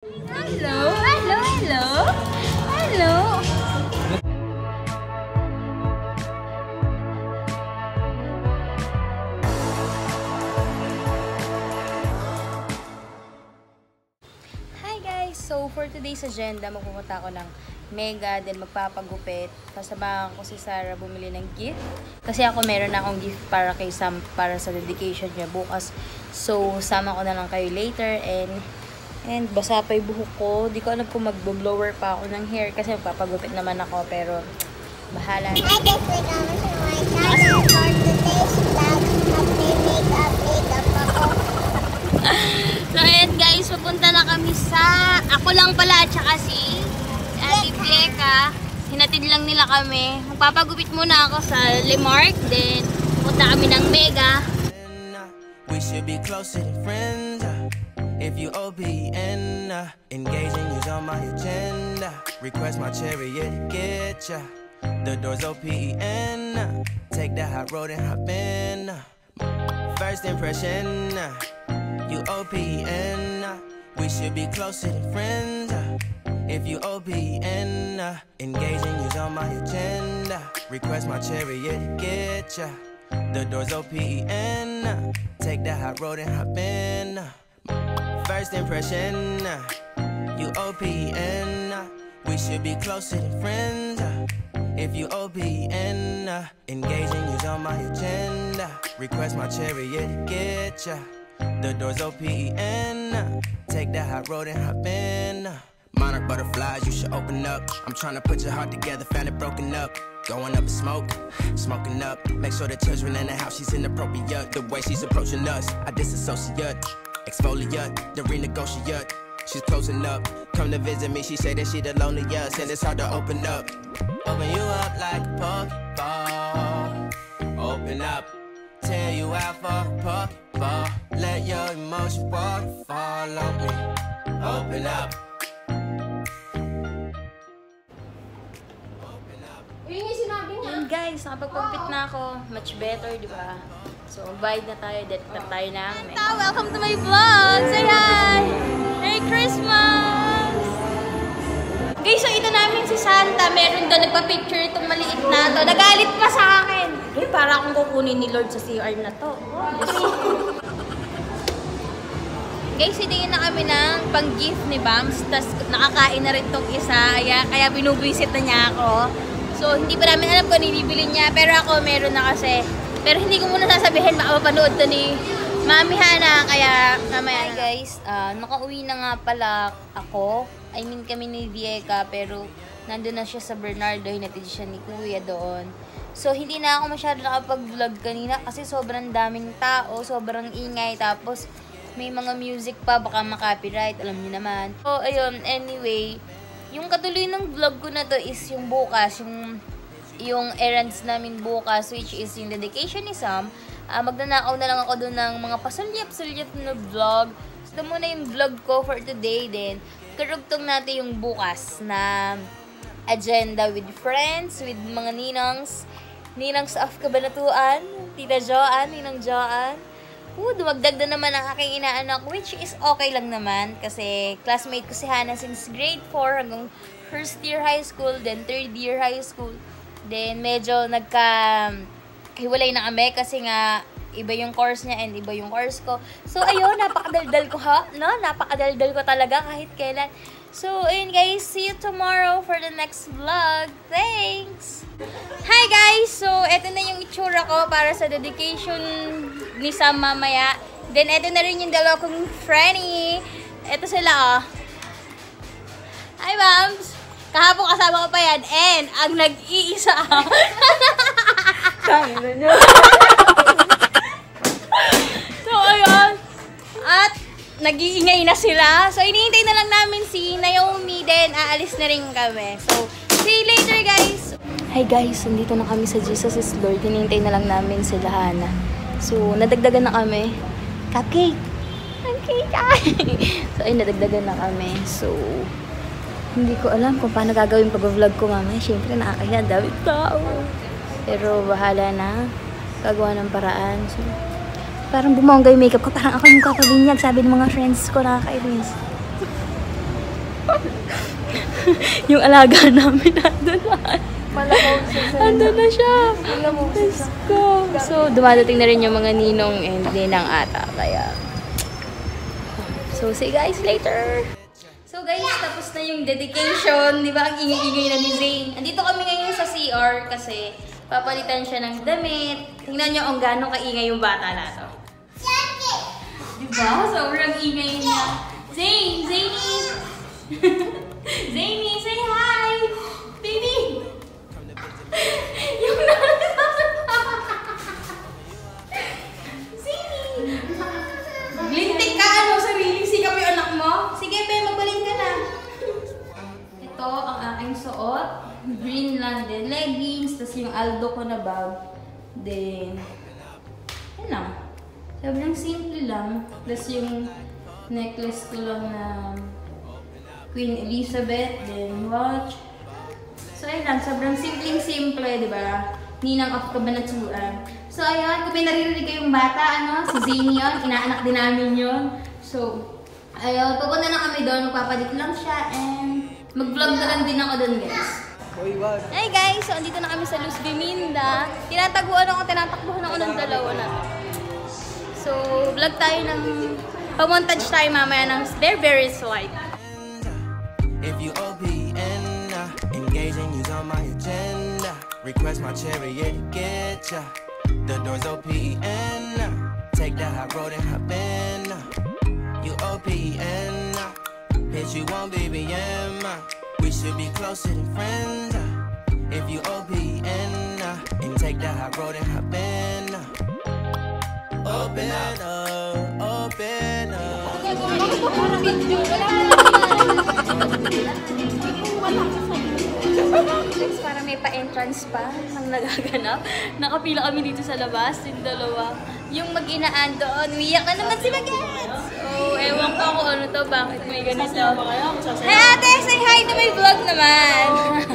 Hello, hello, hello, hello. Hi guys! So for today's agenda, magpupunta ako ng Mega, then magpapagupit. Kasama ko si Sarah bumili ng gift. Kasi ako meron na akong gift para kay Sam para sa dedication niya bukas. So sama ko na lang kayo later and and basa pa yung buhok ko. Di ko alam kung mag-blower pa ako ng hair kasi magpapagupit naman ako pero bahala na. I guess we're going to my channel for today's vlog. Mag-makeup, makeup ako. So, ayan guys, pupunta na kami sa... Ako lang pala at saka si Ate Pleka. Hinatid lang nila kami. Magpapagupit muna ako sa Lemark. Then, pupunta kami ng Mega. We should be closer than friends. If you OBN, uh, engaging is on my agenda. Request my chariot get ya. The door's OPN. uh. Take the hot road and hop in. uh. First impression, uh, you OPN. uh. We should be closer than friends. uh. If you OPN, engaging is on my agenda. Request my chariot get ya. The door's OPN. Take the hot road and hop in. First impression, you OPN. We should be closer than friends. If you OPN, engaging is on my agenda. Request my chariot get ya. The door's OPN. Take the hot road and hop in. Monarch butterflies, you should open up. I'm trying to put your heart together, found it broken up. Going up in smoke, smoking up. Make sure the children in the house, she's inappropriate. The way she's approaching us, I disassociate. Exfoliate, the renegotiate. She's closing up. Come to visit me, she say that she the loneliest, and it's hard to open up. Open you up like a Pokeball. Open up, tear you out for a Pokeball. Let your emotion waterfall on me. Open up. And guys, nakapagpagupit na ako. Much better, di ba? So, bayad na tayo. Dito na tayo ng Mega. Welcome to my vlog! Say hi! Merry Christmas! Guys, so ito namin si Santa. Meron doon nagpa-picture itong maliit na to. Nagalit pa sa akin. Eh, para akong kukunin ni Lord sa CR na to. Guys, hitingin na kami ng pang-gift ni Bams. Tapos nakakain na rin tong isa. Kaya, kaya binubisit na niya ako. So, hindi pa namin alam kung bibili niya. Pero ako, meron na kasi. Pero hindi ko muna sasabihin. Baka to ni Mami Hana. Kaya, mamaya. Hi guys, ah, nakauwi na nga pala ako. I mean, kami ni Vieka. Pero, nandun na siya sa Bernardo. Hinatid siya ni Kuya doon. So, hindi na ako masyado nakapag-vlog kanina kasi sobrang daming tao, sobrang ingay. Tapos, may mga music pa, baka makopyright, alam niyo naman. So, ayun, anyway, yung katuloy ng vlog ko na to is yung bukas, yung yung errands namin bukas, which is yung dedication ni Sam. Ah, magnanakaw na lang ako doon ng mga pasulyap-sulyap na vlog. So, ito muna yung vlog ko for today din. Karugtong natin yung bukas na agenda with friends, with mga ninangs, ninangs of kabanatuan, tita Joanne, ninang Joanne. Oo, dumagdag na naman ang aking inaanak, which is okay lang naman kasi classmate ko si Hannah since grade 4 hanggang first year high school, then third year high school. Then medyo nagka hiwalay na kami kasi nga iba yung course niya and iba yung course ko. So ayun, napakadaldal ko ha, no? Napakadaldal ko talaga kahit kailan. So ayun guys, see you tomorrow for the next vlog. Thanks! Hi guys! So, eto na yung itsura ko para sa dedication ni Sam mamaya. Then, eto na rin yung dalawa kong friendly. Eto sila, oh. Hi, Bams! Kahapon kasama ko pa yan. And, ang nag-iisa. so, ayun. At, nag-iingay na sila. So, iniintay na lang namin si Naomi. Then, aalis na rin kami. So, see you later, guys! Hi guys, nandito na kami sa Jesus is Lord. Hinihintay na lang namin sila Hana. So, nadagdagan na kami. Cupcake! Cupcake! so, ay, nadagdagan na kami. So, hindi ko alam kung paano gagawin pag-vlog ko mamaya. Siyempre, nakakaya, dami tao. Pero, bahala na. Gagawa ng paraan. So, parang bumongga yung makeup ko. Parang ako yung kapabinyag. Sabi ng mga friends ko, nakakainis. yung alaga namin nandun na. Andun na siya Let's go. So, dumadating na rin yung mga ninong and ninang ata. Kaya, so see you guys later. So guys, tapos na yung dedication. Di ba? Ang ingay-ingay na ni Zane. Andito kami ngayon sa CR kasi papalitan siya ng damit. Tingnan nyo kung gaano kaingay yung bata na to. Di ba? Sobrang ingay niya. Zane! Zany! Zany, say hi! Green lang. Leggings, tapos yung Aldo ko na bag. Then, yun lang. Sobrang simple lang. Plus yung necklace ko lang na Queen Elizabeth. Then, watch. So, ayun lang. Sobrang simpleng-simple, di ba? Ninang of kabanatuan. So, ayun. Kung may naririnig kayong bata, ano, si Zane yun. Inaanak din namin yun. So, ayun. Pupunta na kami doon. Magpapalit lang siya. And, mag-vlog na lang din ako doon, guys. Hey guys! So, andito na kami sa Luz Biminda. Tinataguan ako, tinatakbuhan ako ng dalawa na. So, vlog tayo ng... Pamontage tayo mamaya ng They're Very Slight. If you OPN, uh, engaging you's on my agenda. Request my chariot to get ya. The door's OPN. uh, Take the high road and hop in. uh. You OPN. Bitch, you want BBM. Uh, We should be closer than friends. uh. If you OPN. uh, And take the high road and hop in. uh. Open up, open up. Guys, para may pa-entrance pa ang nagaganap. Nakapila kami dito sa labas, yung dalawa. Yung mag-inaan doon, umiyak na naman si Bagets! Ewan ko kung ano to, bakit may ganito. Hey ate, say hi na may vlog naman!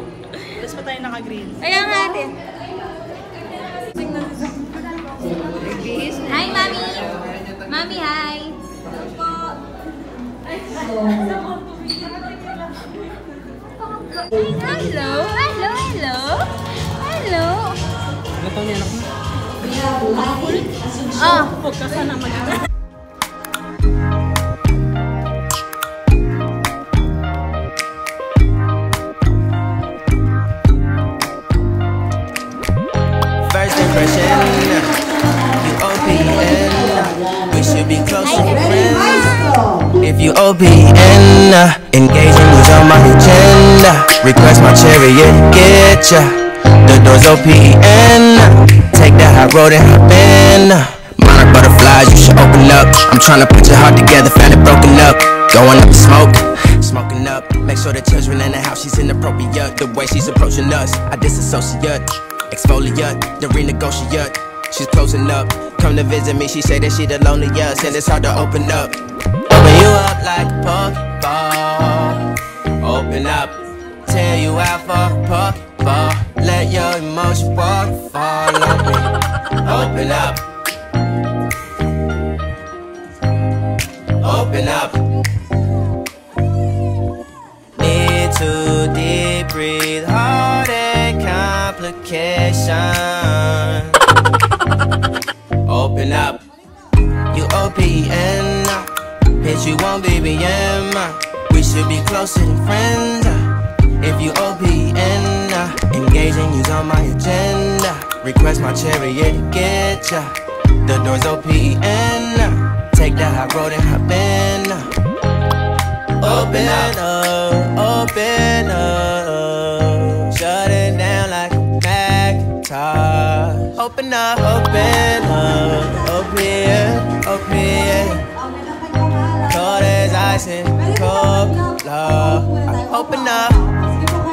Tapos pa tayo naka-green. Kaya nga ate. Hi, Mami! Mami, hi! Hello! Hello! Hello! Hello! Ano to niya, anak mo? Ah, Huwag ka sana mag be closer than friends. If you OPN, uh, engaging was on my agenda. Request my chariot, get ya. The door's OPN. Take that high road and hop in. Monarch butterflies, you should open up. I'm trying to put your heart together, found it broken up. Going up smoke, smoking up. Make sure the children in the house, she's inappropriate. The way she's approaching us, I disassociate. Exfoliate, the renegotiate. She's closing up. Come to visit me, she say that she the loneliest, and it's hard to open up. Open you up like a Pokeball. Open up, tear you for a Pokeball. Let your emotion waterfall on me. Open up. Open up. Need to deep breathe, heartache complications. Open up. You OPN. Bitch, you want BBM. We should be closer than friends. Uh. If you OPN, engaging you's on my agenda. Request my chariot to get ya. The door's OPN. Take that high road and hop in. Uh. Open up, Open up, open up. Open, open. Cold as ice and cold love. Open up.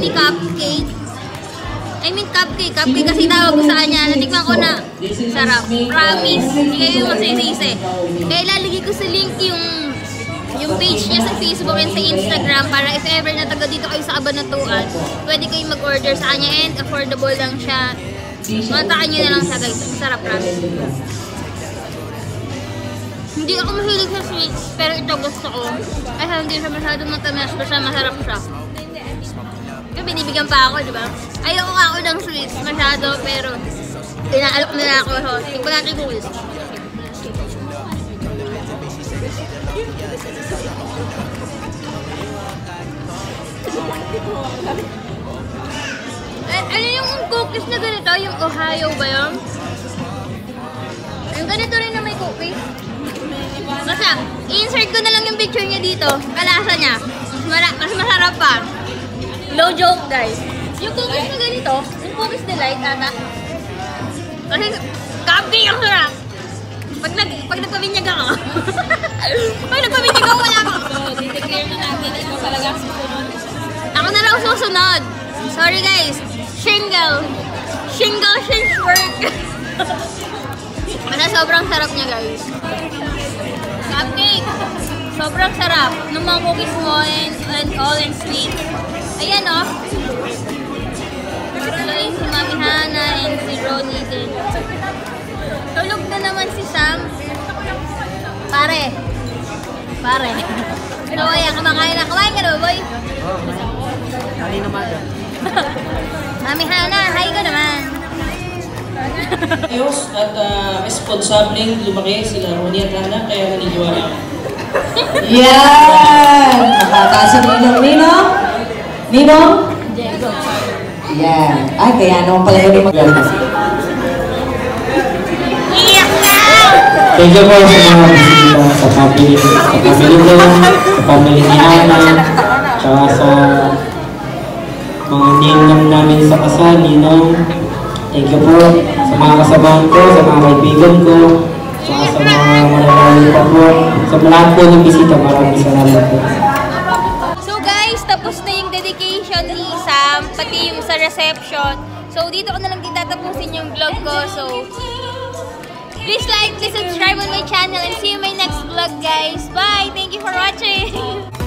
Ni Cupcake. I mean cupcake, cupcake kasi tawag ko sa kanya. Natikman ko na sarap. Promise. Hindi kayo masisisi. Kaya ilalagay ko sa link yung yung page niya sa Facebook and sa Instagram para if ever na taga dito kayo sa Abanatuan, pwede kayong mag-order sa kanya and affordable lang siya. Kontakan nyo na lang siya guys. Sarap, promise. Hindi ako mahilig sa sweets, pero ito gusto ko. Ay, hindi siya masyadong matamis, basta masarap siya. Kaya binibigyan pa ako, di ba? Ayoko ako ng sweets masyado, pero inaalok nila ako. So, tingnan natin kung gusto. Eh, ano yung cookies na ganito? Yung Ohio ba yun? Yung ganito rin na may cookies. Basta, i-insert ko na lang yung picture niya dito. Kalasa niya. Mas, mas masarap pa. No joke, guys. Yung cookies na ganito, yung cookies delight, ata. Kasi, cupcake ang sarap. Pag, nag, pag nagpabinyag ako. pag nagpabinyag ako, wala ako. So, dideclare na natin ito talaga susunod. Ako na lang susunod. Sorry guys. Shingle. Shingle shinge work. Basta sobrang sarap niya guys. Cupcake. Sobrang sarap. Nung mga cookies mo and, and all and sweet. Ayan oh. Tuloy si Mami Hana and si Ronnie din. Tulog na naman si Sam. Pare. Pare. So ayan, kumakain na. Kumain ka na ba, boy? Kanina maga. Mami Hana, hi ka naman. Ayos at uh, responsableng lumaki sila Ronnie at Hana, kaya naniniwala ako. Yan! Nakataas si Ninong. Ninong? Ninong? Yan. Ay, kaya naman pala yun yung maganda. Iyak na! Thank you po sa mga bisita, sa family, sa family ko, sa family ni Hana, tsaka sa mga ninong namin sa kasal, ninong. Thank you po sa mga kasamahan ko, sa mga kaibigan ko, tsaka sa mga mananalo pa po. Sa lahat po ng bisita, maraming salamat po. Tapos yung dedication ni Sam, pati yung sa reception. So dito ko na lang titatapusin yung vlog ko. So please like, please subscribe on my channel and see you in my next vlog guys. Bye! Thank you for watching!